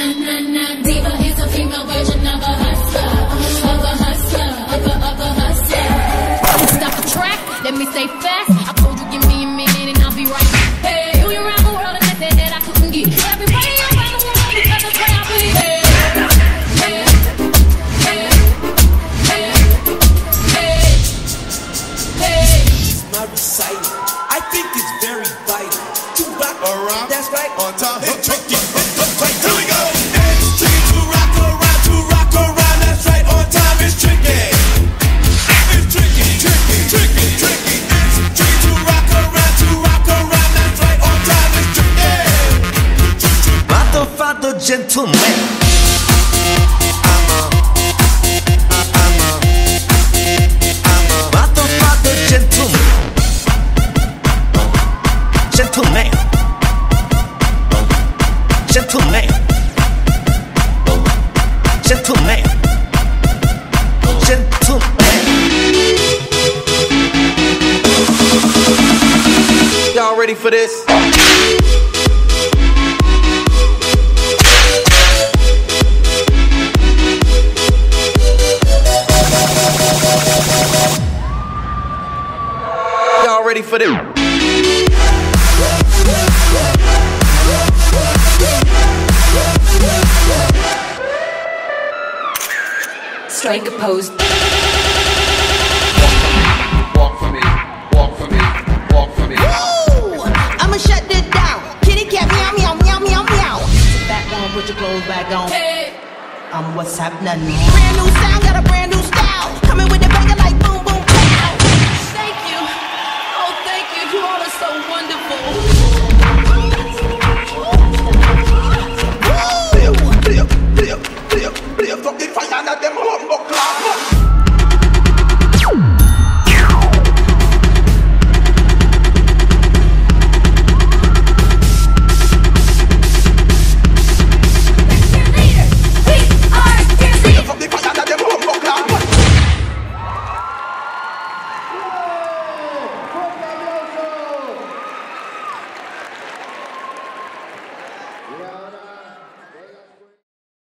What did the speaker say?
Diva is a female version of a hustler, of a hustler, of a, of a hustler. Stop the track, let me stay fast. I told you, give me a minute and I'll be right back. Hey, you around the world and nothing that I couldn't get. Everybody around the world because that's what I believe. Hey, hey, hey, hey, hey, hey. my recital. I think it's very vital to rock Around. That's right. On top, And tricky. Here gentleman. Gentleman. Gentleman. Gentleman. Y'all ready for this? Ready for this? Strike a pose. Walk for me, walk for me, walk for me. Ooh, I'ma shut this down. Kitty cat meow meow meow meow meow. Back on, put your clothes back on. Hey. Um, what's happening? Brand new sound, got so wonderful.